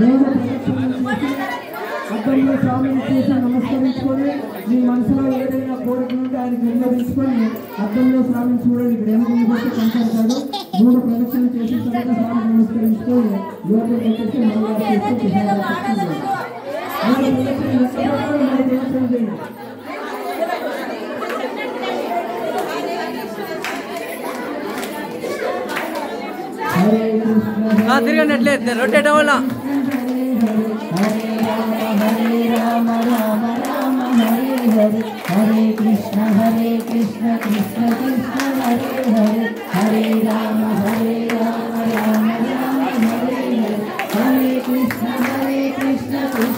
నేను అద్దంలో స్వామిని చేసి నమస్కరించుకొని మీ మనసులో ఏదైనా కోరిక ఉంటే ఆయనకి నిర్ణయించుకొని అద్దంలో స్వామిని చూడండి. ఇక్కడ ఏమైనా మూడు ప్రదక్షిణలు చేసిన తర్వాత స్వామిని నమస్కరించుకొని యోగం పెట్టేసి మళ్ళీ తిరగండి అట్లే రొటేట్ అవ్వాలా Hare Krishna Hare Krishna Krishna Krishna Hare Hare Hare Rama Hare Rama Rama Rama Hare Hare Hare Krishna Hare Krishna Krishna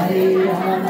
Hare Rama.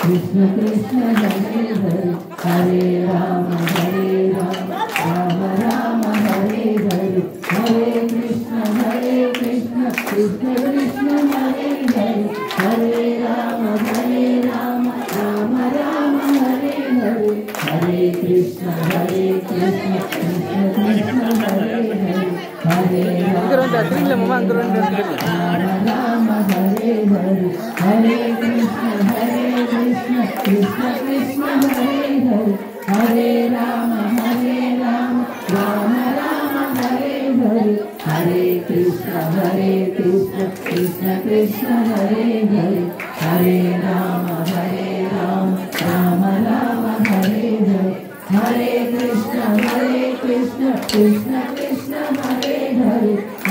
Krishna Krishna Hare Hare Hare Rama Hare இல்லை மாமா அந்த ரெண்டு ஹரே ராம ஹரே ராம ராம ராம ஹரே ஹரே ஹரே கிருஷ்ண ஹரே கிருஷ்ண கிருஷ்ண கிருஷ்ண ஹரே ஹரே ஹரே ராம ஹரே ராம ராம ராம ஹரே ஹரே ஹரே கிருஷ்ண ஹரே கிருஷ்ண கிருஷ்ண கிருஷ்ண ஹரே ஹரே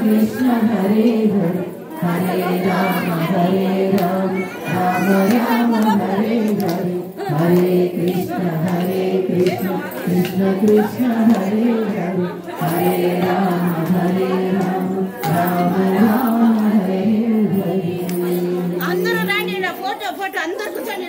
కృష్ణ హరే హరే హరే రామ హరే రామ రామ రామ హరే హరే హరే కృష్ణ హరే కృష్ణ కృష్ణ కృష్ణ హరే హరే హరే రామ హరే రామ రామ రామ హరే హరే అందరూ రండి ఫోటో ఫోటో అందరు కూర్చోండి